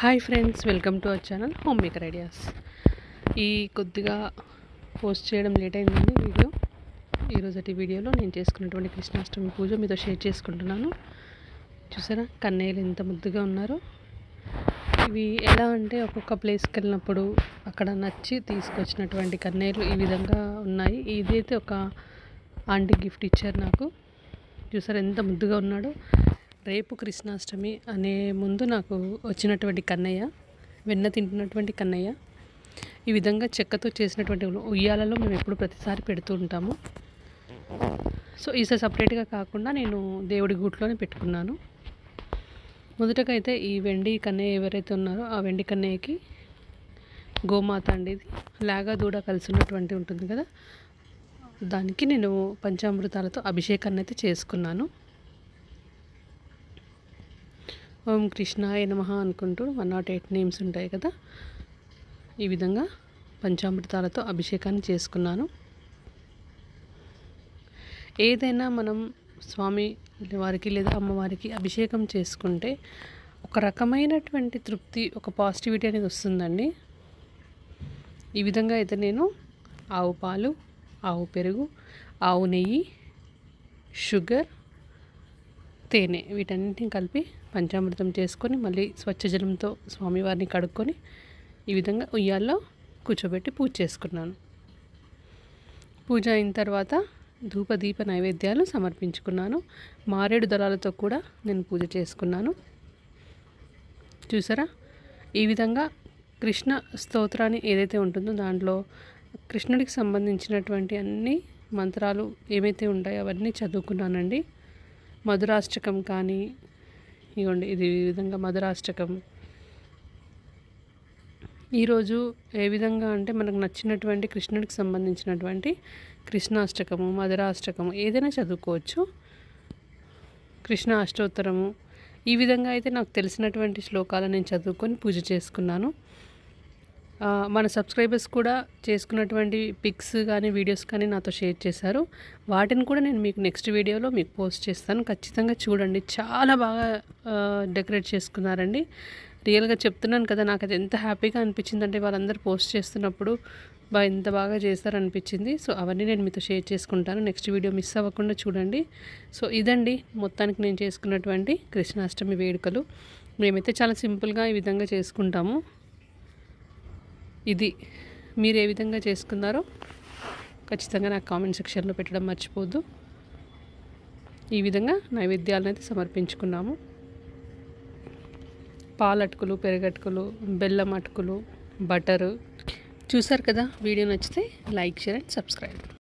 Hi friends welcome to our channel home maker ideas ఈ కొద్దిగా post చేయడం late అయిందండి వీడియో. ఈరోజటి వీడియోలో నేను చేసుకున్నటువంటి కృష్ణాష్టమి పూజ మీతో షేర్ చేసుకుంటున్నాను. చూసారా కన్నయ్యలు ఎంత ముద్దుగా ఉన్నారో. ఇవి ఎలా అంటే ఒక్కొక్క ప్లేస్కి వెళ్ళినప్పుడు అక్కడ నచ్చి తీసుకొచ్చినటువంటి కన్నయ్యలు ఈ విధంగా ఉన్నాయి. ఇదైతే ఒక ఆంటీ గిఫ్ట్ ఇచ్చారు నాకు. చూసారా ఎంత ముద్దుగా ఉన్నాడో. రేపు కృష్ణాష్టమి అనే ముందు నాకు వచ్చినటువంటి కన్నయ్య వెన్న తింటున్నటువంటి కన్నయ్య. ఈ విధంగా చెక్కతో చేసినటువంటి ఉయ్యాలలో మేము ఎప్పుడు ప్రతిసారి పెడుతూ ఉంటాము. సో ఈసారి సపరేట్గా కాకుండా నేను దేవుడి గూట్లోనే పెట్టుకున్నాను. మొదటగా అయితే ఈ వెండి కన్నయ్య ఎవరైతే ఉన్నారో ఆ వెండి కన్నయ్యకి గోమాత అండి ఇది లాగా దూడ కలిసి ఉన్నటువంటి ఉంటుంది కదా దానికి నేను పంచామృతాలతో అభిషేకాన్ని అయితే చేసుకున్నాను. ఓం కృష్ణాయ నమ అనుకుంటూ వన్ నాట్ ఎయిట్ నేమ్స్ ఉంటాయి కదా. ఈ విధంగా పంచామృతాలతో అభిషేకాన్ని చేసుకున్నాను. ఏదైనా మనం స్వామి వారికి లేదా అమ్మవారికి అభిషేకం చేసుకుంటే ఒక రకమైనటువంటి తృప్తి ఒక పాజిటివిటీ అనేది వస్తుందండి. ఈ విధంగా అయితే నేను ఆవు పాలు ఆవు పెరుగు ఆవు నెయ్యి షుగర్ తేనె వీటన్నిటిని కలిపి పంచామృతం చేసుకొని మళ్ళీ స్వచ్ఛజలంతో స్వామివారిని కడుక్కొని ఈ విధంగా ఉయ్యాల్లో కూర్చోబెట్టి పూజ చేసుకున్నాను. పూజ అయిన తర్వాత ధూప దీప నైవేద్యాలు సమర్పించుకున్నాను. మారేడు దళాలతో కూడా నేను పూజ చేసుకున్నాను. చూసారా? ఈ విధంగా కృష్ణ స్తోత్రాన్ని ఏదైతే ఉంటుందో దాంట్లో కృష్ణుడికి సంబంధించినటువంటి అన్ని మంత్రాలు ఏమైతే ఉంటాయో అవన్నీ చదువుకున్నానండి. మధురాష్టకం కానీ ఇగోండి ఇది ఈ విధంగా మధురాష్టకం. ఈరోజు ఏ విధంగా అంటే మనకు నచ్చినటువంటి కృష్ణుడికి సంబంధించినటువంటి కృష్ణాష్టకము మధురాష్టకము ఏదైనా చదువుకోవచ్చు. కృష్ణ అష్టోత్తరము. ఈ విధంగా అయితే నాకు తెలిసినటువంటి శ్లోకాలు నేను చదువుకొని పూజ చేసుకున్నాను. మన సబ్స్క్రైబర్స్ కూడా చేసుకున్నటువంటి పిక్స్ కానీ వీడియోస్ కానీ నాతో షేర్ చేశారు. వాటిని కూడా నేను మీకు నెక్స్ట్ వీడియోలో మీకు పోస్ట్ చేస్తాను. ఖచ్చితంగా చూడండి. చాలా బాగా డెకరేట్ చేసుకున్నారండి. రియల్గా చెప్తున్నాను కదా నాకు అది ఎంత హ్యాపీగా అనిపించిందంటే వాళ్ళందరూ పోస్ట్ చేస్తున్నప్పుడు బా ఎంత బాగా చేస్తారనిపించింది. సో అవన్నీ నేను మీతో షేర్ చేసుకుంటాను. నెక్స్ట్ వీడియో మిస్ అవ్వకుండా చూడండి. సో ఇదండి మొత్తానికి నేను చేసుకున్నటువంటి కృష్ణాష్టమి వేడుకలు. మేమైతే చాలా సింపుల్గా ఈ విధంగా చేసుకుంటాము. ఇది మీరు ఏ విధంగా చేసుకున్నారో ఖచ్చితంగా నాకు కామెంట్ సెక్షన్లో పెట్టడం మర్చిపోద్దు. ఈ విధంగా నైవేద్యాలను అయితే సమర్పించుకున్నాము. పాలటుకులు పెరుగటుకులు బెల్లం అటుకులు బటరు. చూసారు కదా? వీడియో నచ్చితే లైక్ షేర్ అండ్ సబ్స్క్రైబ్.